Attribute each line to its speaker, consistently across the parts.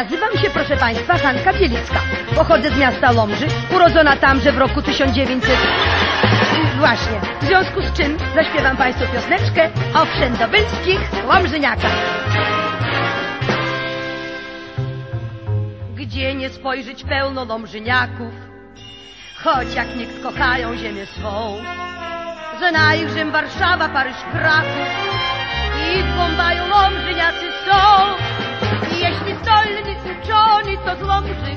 Speaker 1: Nazywam się, proszę Państwa, Hanka Bielicka. Pochodzę z miasta Łomży, urodzona tamże w roku 1900... Właśnie. W związku z czym zaśpiewam Państwu pioseneczkę o wszędobylskich Łomżyniakach. Gdzie nie spojrzeć pełno Łomżyniaków, choć jak nikt kochają ziemię swą. Zna ich Rzym, Warszawa, Paryż, Kraków i w Bombaju Łomżyniacy są. I jeśli zdolny, uczony, to z Łomży,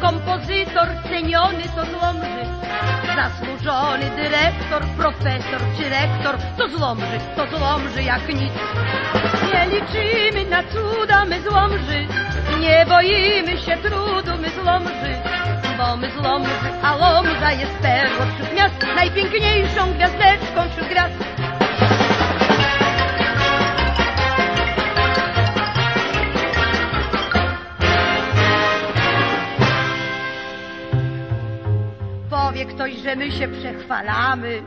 Speaker 1: kompozytor ceniony, to z Łomży, zasłużony dyrektor, profesor czy rektor, to z Łomży, to z Łomży jak nic. Nie liczymy na cuda, my z Łomży, nie boimy się trudu, my z Łomży, bo my z Łomży, a Łomża jest perłą wśród miast, najpiękniejszą gwiazdeczką wśród gwiazd. Że my się przechwalamy,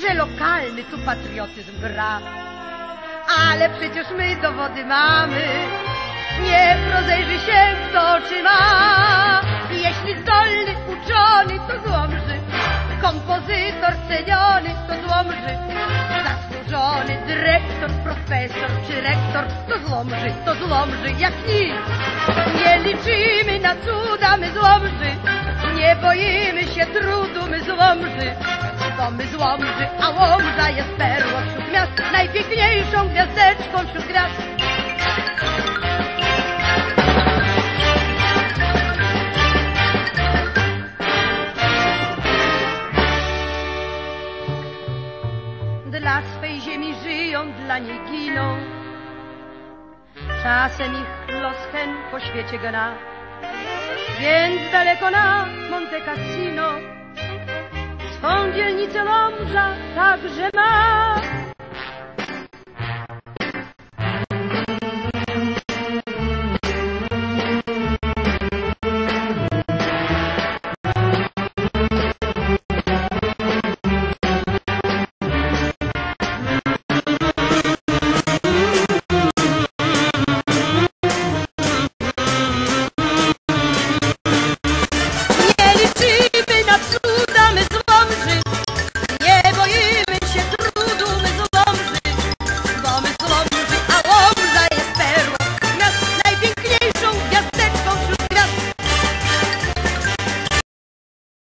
Speaker 1: że lokalny tu patriotyzm brak. Ale przecież my dowody mamy, niech rozejrzy się kto czy ma. Jeśli zdolny, uczony, to złomży, kompozytor ceniony, to złomży, zasłużony dyrektor, profesor czy rektor, to złomży, to złomży jak nic. Nie liczymy na cuda, my złomży, nie boimy się trudu, my z Łomży, bo my z Łomży, a Łomża jest perłą wśród miast, najpiękniejszą gwiazdeczką wśród gwiazd. Dla swej ziemi żyją, dla niej giną. Czasem ich los hen po świecie gna. Więc daleko na Monte Cassino swą dzielnicę Lomża także ma.